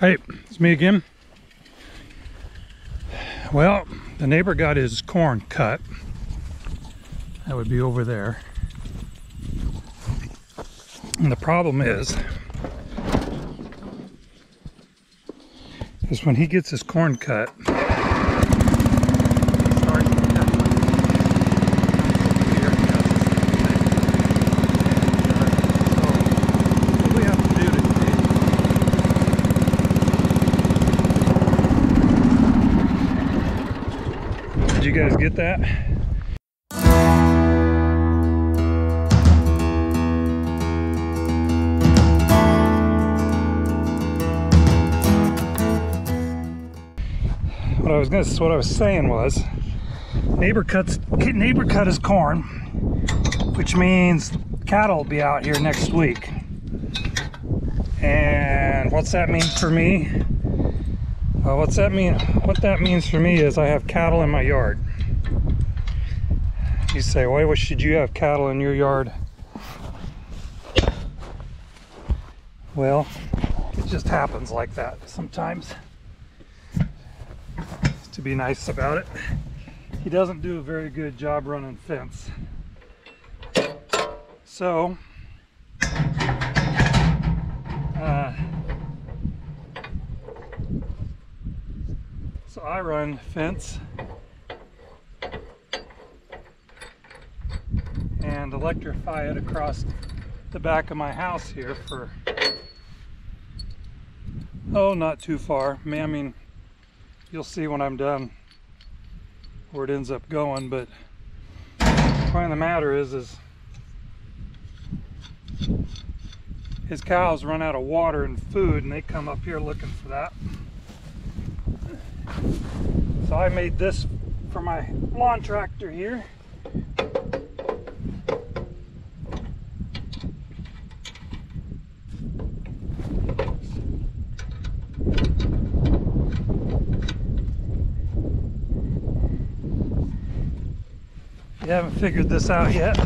Hey, it's me again. Well, the neighbor got his corn cut. That would be over there. And the problem is, is when he gets his corn cut, he starts to cut here, and that's the same thing. And, uh, so what we have to do today Did you guys get that? What I was gonna, what I was saying was, neighbor cuts, neighbor cut his corn, which means cattle will be out here next week. And what's that mean for me? What's that mean? What that means for me is I have cattle in my yard. You say, why should you have cattle in your yard? Well, it just happens like that sometimes. To be nice about it. He doesn't do a very good job running fence. So, uh, So I run fence and electrify it across the back of my house here for oh not too far I mean you'll see when I'm done where it ends up going but the point of the matter is is his cows run out of water and food and they come up here looking for that so I made this for my lawn tractor here. You haven't figured this out yet,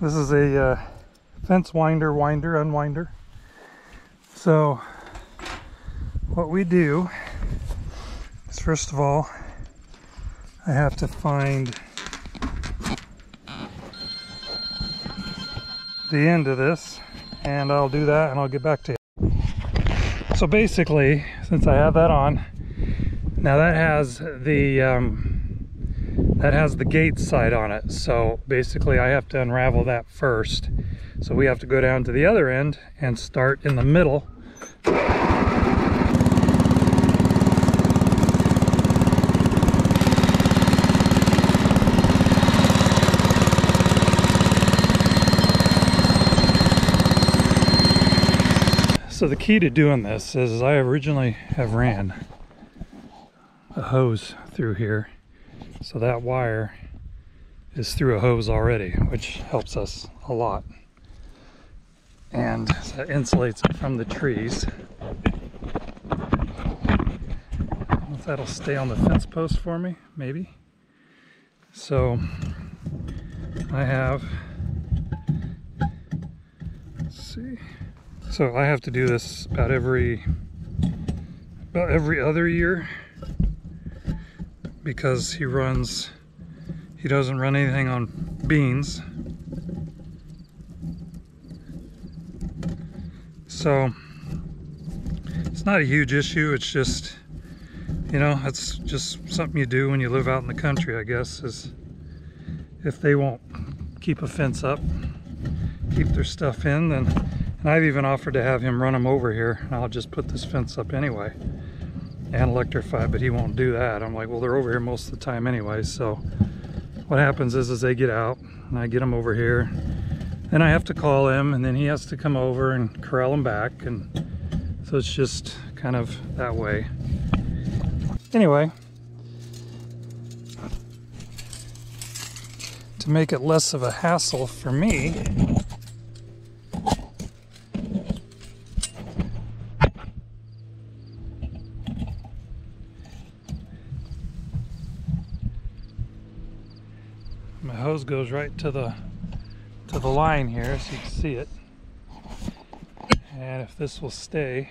this is a uh, fence winder, winder, unwinder. So what we do is first of all, I have to find the end of this and I'll do that and I'll get back to you. So basically, since I have that on, now that has the um, that has the gate side on it. So basically I have to unravel that first. So we have to go down to the other end and start in the middle So the key to doing this is I originally have ran a hose through here. So that wire is through a hose already, which helps us a lot. And that insulates it from the trees. If that'll stay on the fence post for me, maybe. So I have, let's see. So I have to do this about every about every other year because he runs he doesn't run anything on beans. So it's not a huge issue, it's just you know, it's just something you do when you live out in the country, I guess, is if they won't keep a fence up, keep their stuff in, then and I've even offered to have him run them over here and I'll just put this fence up anyway and electrify, but he won't do that. I'm like, well, they're over here most of the time anyway. So what happens is, is they get out and I get them over here. Then I have to call him and then he has to come over and corral them back. And so it's just kind of that way. Anyway, to make it less of a hassle for me, my hose goes right to the to the line here so you can see it. And if this will stay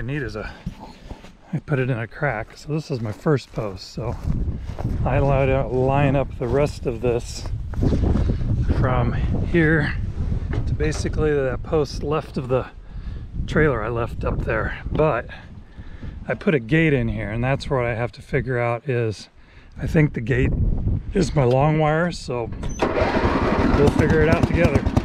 I need is a, I put it in a crack. So this is my first post. So I allowed to line up the rest of this from here to basically that post left of the trailer I left up there. But I put a gate in here and that's what I have to figure out is I think the gate is my long wire. So we'll figure it out together.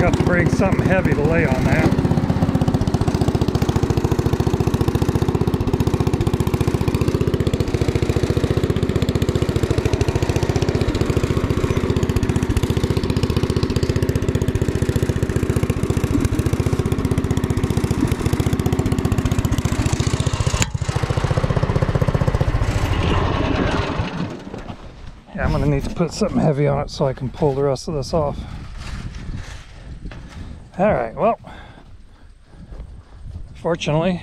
Got to bring something heavy to lay on that. Yeah, I'm gonna need to put something heavy on it so I can pull the rest of this off. All right, well, fortunately,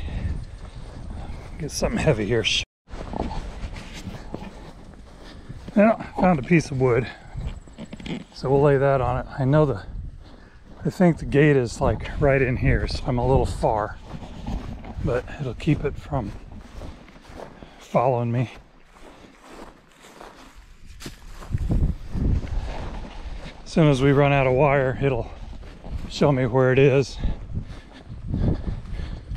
get something heavy here. Well, found a piece of wood, so we'll lay that on it. I know the, I think the gate is like right in here, so I'm a little far, but it'll keep it from following me. As soon as we run out of wire, it'll show me where it is.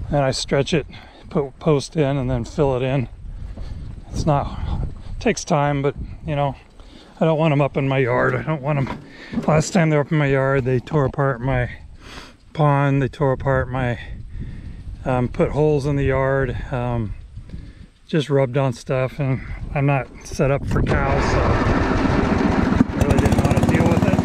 And I stretch it, put post in, and then fill it in. It's not, it takes time, but you know, I don't want them up in my yard. I don't want them. Last time they were up in my yard, they tore apart my pond. They tore apart my, um, put holes in the yard, um, just rubbed on stuff, and I'm not set up for cows, so really didn't want to deal with it.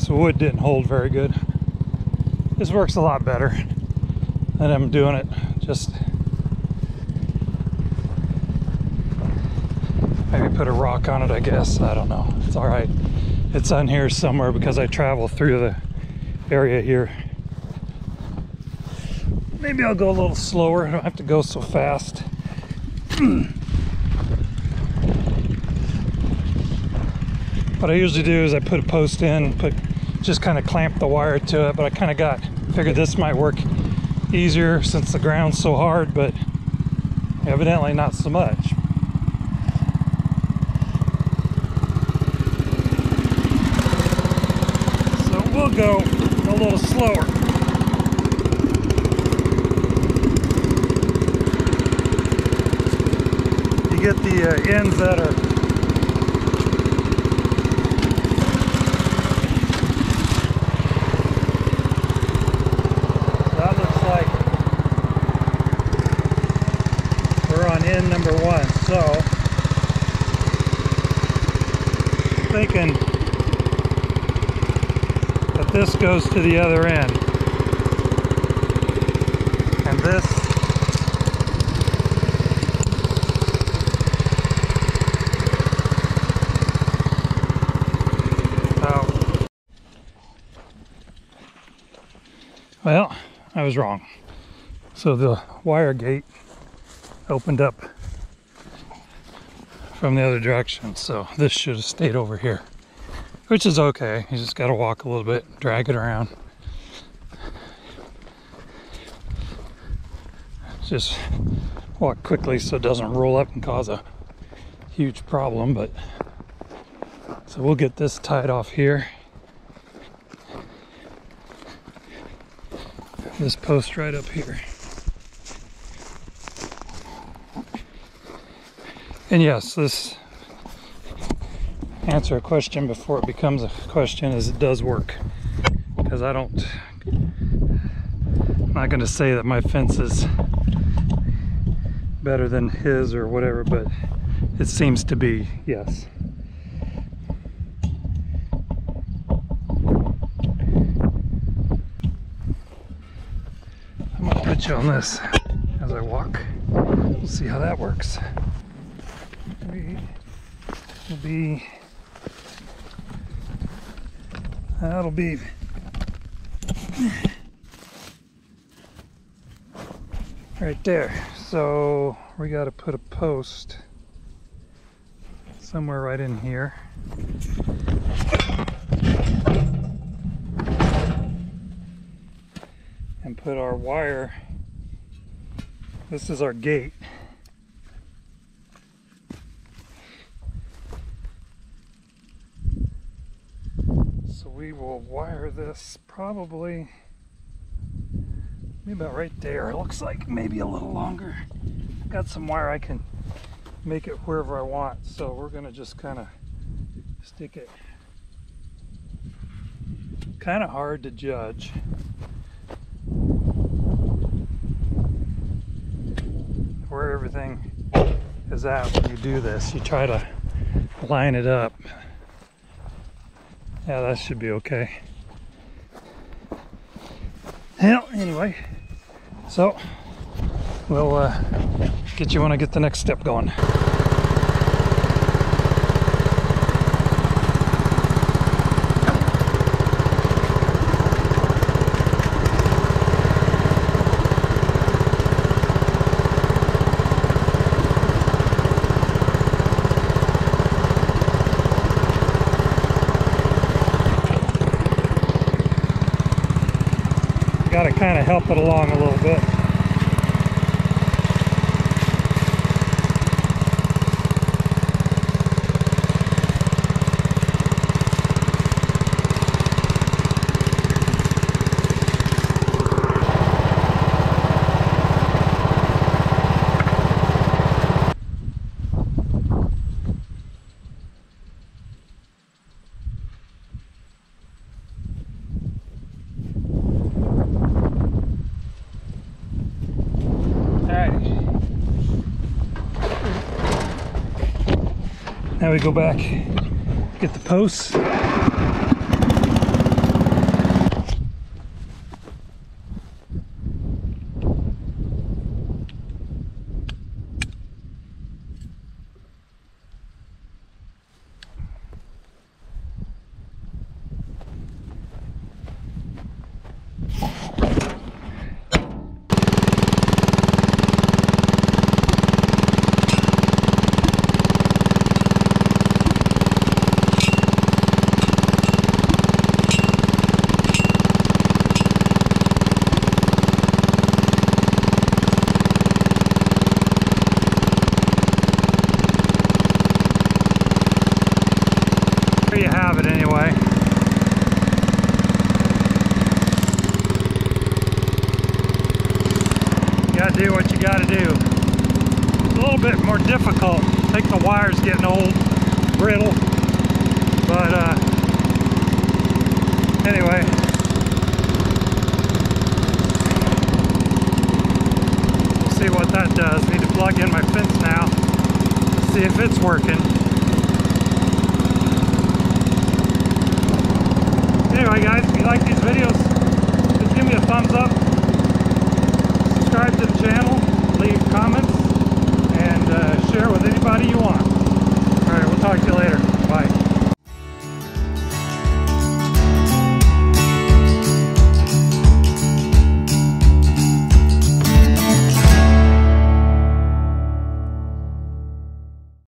This wood didn't hold very good. This works a lot better than I'm doing it. Just maybe put a rock on it I guess. I don't know. It's all right. It's on here somewhere because I travel through the area here. Maybe I'll go a little slower. I don't have to go so fast. What I usually do is I put a post in, put just kind of clamped the wire to it, but I kind of got figured this might work easier since the ground's so hard, but evidently not so much. So we'll go a little slower. You get the uh, ends that are That looks like we're on end number one. So, thinking that this goes to the other end. And this Oh. Well, I was wrong. So the wire gate opened up from the other direction. So this should have stayed over here, which is okay. You just got to walk a little bit, drag it around. Just walk quickly so it doesn't roll up and cause a huge problem. But so we'll get this tied off here. this post right up here. And yes, this answer a question before it becomes a question is it does work. Because I don't, I'm not going to say that my fence is better than his or whatever, but it seems to be, yes. I'm gonna put you on this as I walk. We'll see how that works. Will be, that'll be right there. So we got to put a post somewhere right in here. And put our wire. This is our gate. So we this probably maybe about right there. It looks like maybe a little longer. I've Got some wire I can make it wherever I want. So we're gonna just kind of stick it. Kind of hard to judge. Where everything is at when you do this. You try to line it up. Yeah, that should be okay. Well, anyway, so we'll uh, get you when I get the next step going. Got to kind of help it along a little bit. Alright. Now we go back, get the posts. You have it anyway. You gotta do what you gotta do. It's a little bit more difficult. I think the wire's getting old, brittle. But uh, anyway. See what that does. Need to plug in my fence now. See if it's working. Guys, if you like these videos, just give me a thumbs up, subscribe to the channel, leave comments, and uh, share with anybody you want. Alright, we'll talk to you later. Bye.